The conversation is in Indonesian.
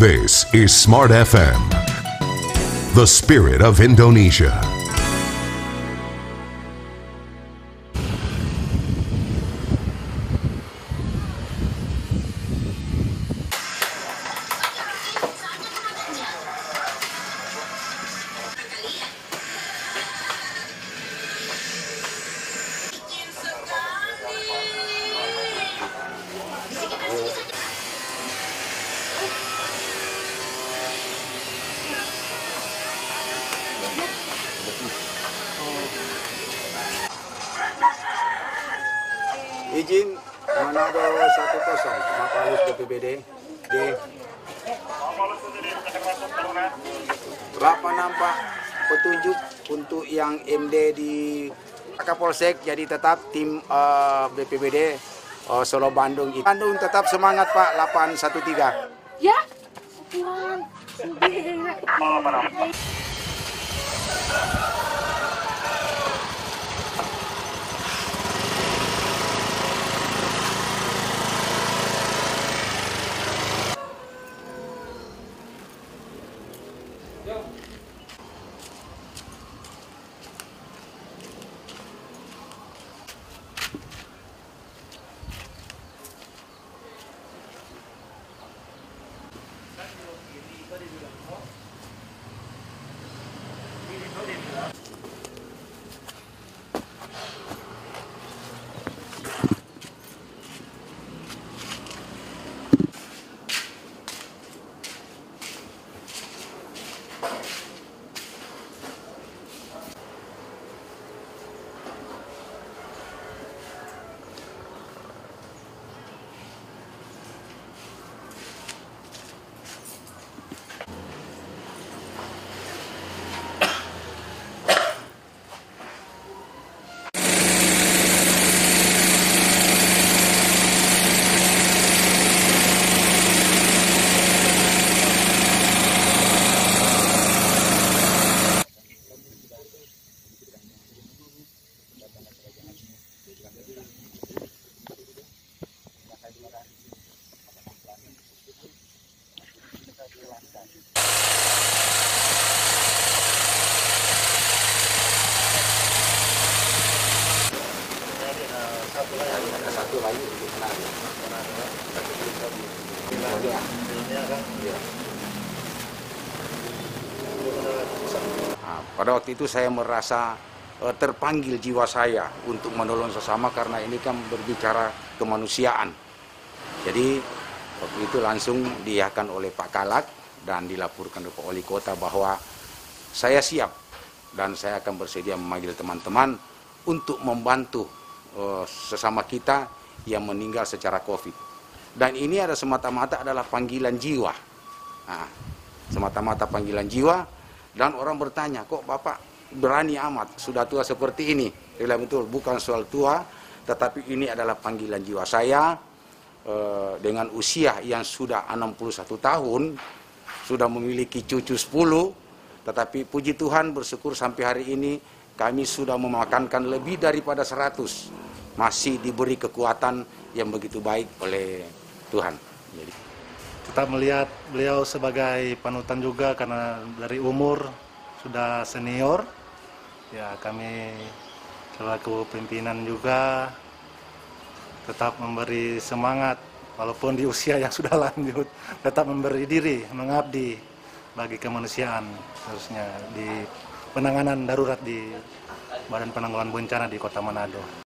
This is Smart FM, the spirit of Indonesia. Izin Manado 10 Mapalus BPBD D. Berapa nampak petunjuk untuk yang MD di Kapolsek? Jadi tetap tim eh, BPBD eh, Solo Bandung. Bandung tetap semangat Pak 813 Ya? Nah, pada waktu itu saya merasa eh, terpanggil jiwa saya untuk menolong sesama karena ini kan berbicara kemanusiaan. Jadi waktu itu langsung diiakan oleh Pak Kalak dan dilaporkan ke Wali Kota bahwa saya siap dan saya akan bersedia memanggil teman-teman untuk membantu eh, sesama kita yang meninggal secara COVID. Dan ini ada semata-mata adalah panggilan jiwa. Nah, semata-mata panggilan jiwa dan orang bertanya kok bapak berani amat sudah tua seperti ini bilang betul bukan soal tua tetapi ini adalah panggilan jiwa saya eh, dengan usia yang sudah 61 tahun sudah memiliki cucu 10 tetapi puji Tuhan bersyukur sampai hari ini kami sudah memakankan lebih daripada 100 masih diberi kekuatan yang begitu baik oleh Tuhan. Jadi kita melihat beliau sebagai panutan juga karena dari umur sudah senior. Ya kami selaku pimpinan juga tetap memberi semangat walaupun di usia yang sudah lanjut tetap memberi diri mengabdi bagi kemanusiaan harusnya di penanganan darurat di Badan Penanggulangan Bencana di Kota Manado.